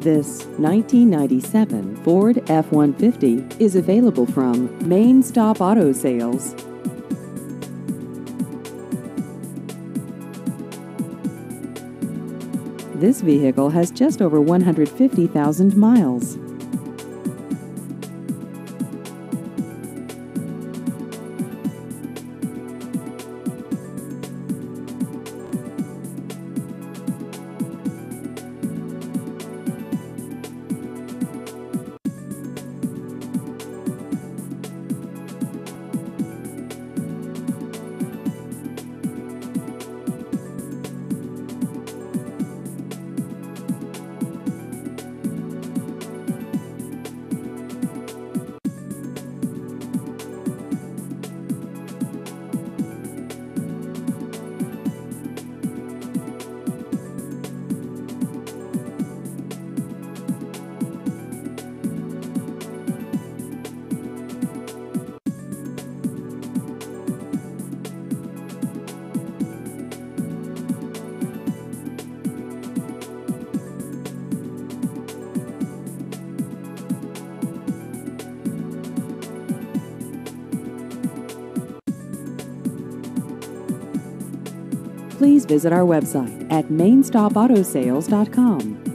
This 1997 Ford F-150 is available from Main Stop Auto Sales. This vehicle has just over 150,000 miles. Please visit our website at mainstopautosales.com.